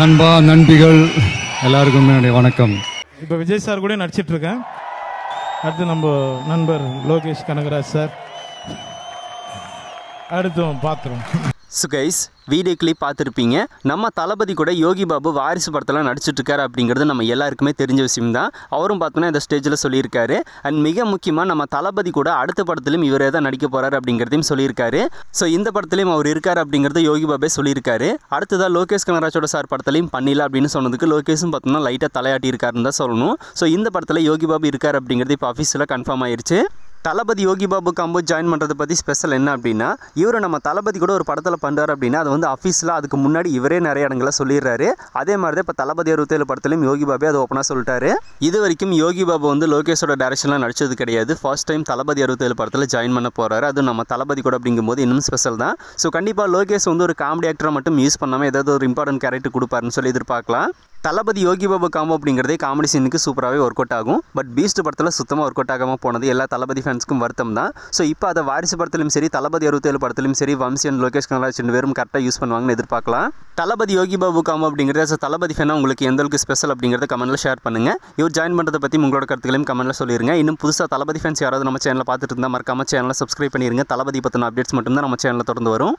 நண்பா நண்பிகள் எல்லாருக்கும் என்னுடைய வணக்கம். இப்போ விஜய் சார் கூட நடிச்சிட்டு இருக்கேன் அடுத்து நம்ம நண்பர் லோகேஷ் கனகராஜ் சார். அடுத்து பார்த்துருவோம் ஸோ கைஸ் வீடியோ கிளிப் பார்த்துருப்பீங்க. நம்ம தளபதி கூட யோகி பாபு வாரிசு படத்தில் நடிச்சிட்டு இருக்காரு அப்படிங்கிறது நம்ம எல்லாருக்குமே தெரிஞ்ச விஷயம் தான் அவரும் பார்த்தோன்னா இந்த ஸ்டேஜில் சொல்லியிருக்காரு. அண்ட் மிக முக்கியமாக நம்ம தளபதி கூட அடுத்த படத்துலையும் இவரே தான் நடிக்க போகிறாரு அப்படிங்கிறதையும் சொல்லியிருக்காரு. ஸோ இந்த படத்துலையும் அவர் இருக்கார் அப்படிங்கிறத யோகி பாபே சொல்லியிருக்காரு. அடுத்ததாக லோகேஷ் கனராஜோட சார் படத்துலையும் பண்ணிடல அப்படின்னு சொன்னதுக்கு லோகேஷும் பார்த்தோம்னா லைட்டாக தலையாட்டி இருக்காருன்னு தான் சொல்லணும். ஸோ இந்த படத்தில் யோகி பாபு இருக்கார் அப்படிங்கிறது இப்போ ஆஃபீஸில் கன்ஃபார்ம் ஆயிடுச்சு தளபதி யோகி பாபு காம்போ ஜாயின் பண்ணுறதை பற்றி ஸ்பெஷல் என்ன அப்படின்னா இவரை நம்ம தளபதி கூட ஒரு படத்தில் பண்ணுறாரு அப்படின்னா அது வந்து அஃபீஸில் அதுக்கு முன்னாடி இவரே நிறைய இடங்களை சொல்லிடுறாரு. அதே மாதிரி தான் இப்போ தளபதி அறுபத்தேழு படத்துலையும் யோகி பாபே அது ஓப்பனாக சொல்லிட்டாரு. இது வரைக்கும் யோகி பாபு வந்து லோகேஷோட டேரக்ஷனில் நடிச்சது கிடையாது. ஃபர்ஸ்ட் டைம் தளபதி அறுபத்தேழு படத்தில் ஜாயின் பண்ண போகிறாரு அது நம்ம தளபதி கூட அப்படிங்கும்போது இன்னும் ஸ்பெஷல் தான். ஸோ கண்டிப்பாக லோகேஷ் வந்து ஒரு காமெடி ஆக்டரை மட்டும் யூஸ் பண்ணாமல் ஏதாவது ஒரு இம்பார்ட்டன்ட் கேரக்டர் கொடுப்பாருன்னு சொல்லி எதிர்பார்க்கலாம். தளபதி யோகி பாபு காம்போ அப்படிங்கிறதே காமெடி சீனுக்கு சூப்பராகவே ஒர்க் அவுட் ஆகும். பட் பீஸ்ட் படத்தில் சுத்தமாக ஒர்க் அவுட் ஆகாமல் போனது எல்லா தளபதி ஃபேன்ஸ்க்கும் வருத்தம் தான். ஸோ இப்போ அதை வாரிசு படத்திலும் சரி தளபதி அறுபத்தேழு படத்திலும் சரி வம்சி அண்ட் லோகேஷ் கனராஜ் ரெண்டு பேரும் கரெக்டாக யூஸ் பண்ணுவாங்கன்னு எதிர்பார்க்கலாம். தளபதி யோகி பாபு காம்போ அப்படிங்கிறது ஸோ தளபதி ஃபேனாக உங்களுக்கு எந்த அளவுக்கு ஸ்பெஷல் அப்படிங்கிறத கமெண்ட்டில் ஷேர் பண்ணுங்கள் இவர் ஜாயின் பண்ணுறதை பற்றி உங்களோட கருத்துக்களையும் கமெண்ட்டில் சொல்லிருங்க. இன்னும் புதுசாக தளபதி ஃபேன்ஸ் யாராவது நம்ம சேனலில் பார்த்துட்டு இருந்தால் மறக்காம சேனலை சப்ஸ்கிரைப் பண்ணிருங்க. தளபதி பற்றின அப்டேட்ஸ் மட்டும்தான் நம்ம சேனலில் தொடர்ந்து வரும்.